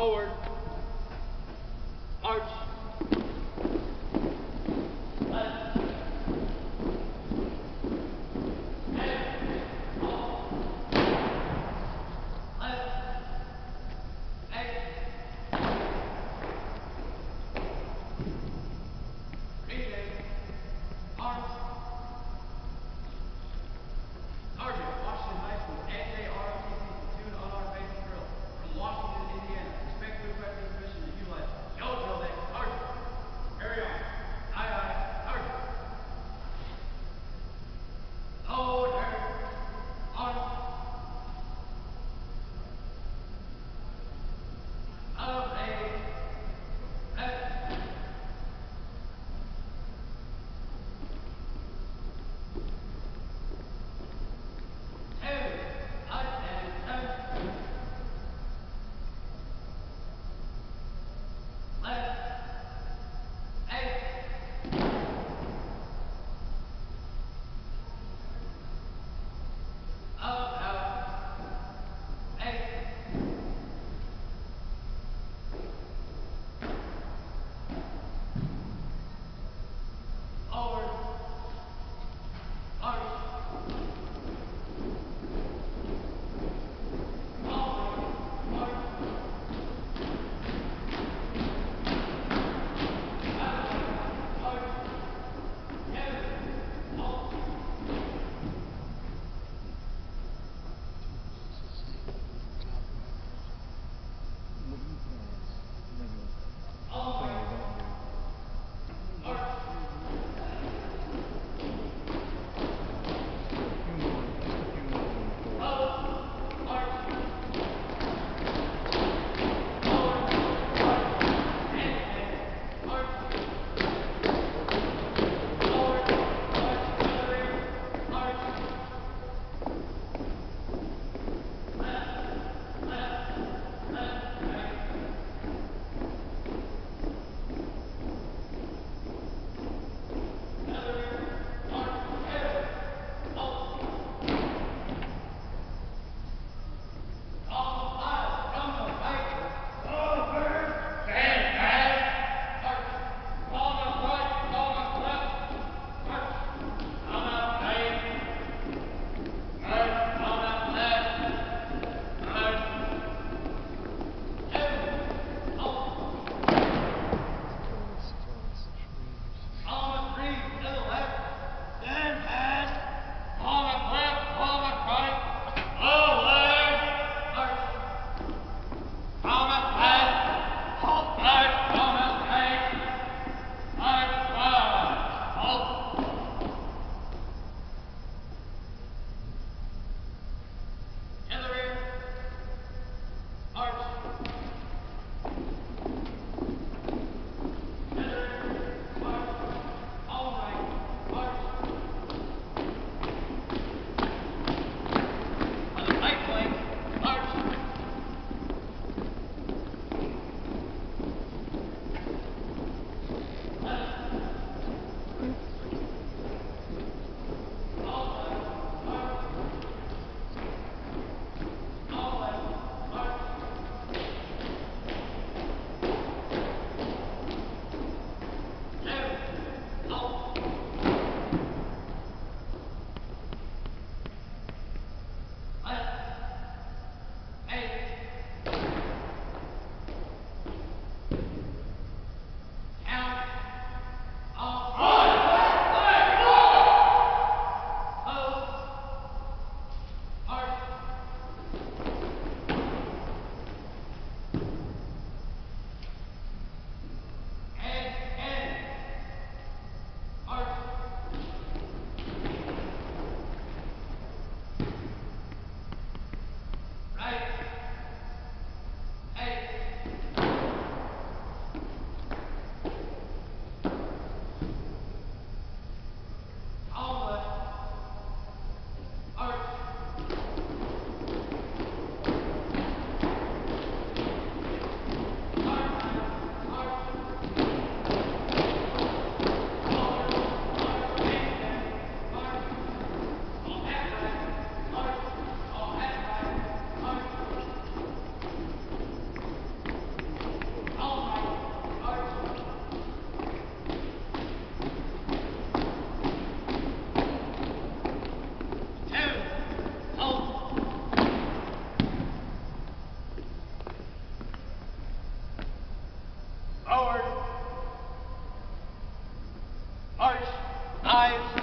our 啊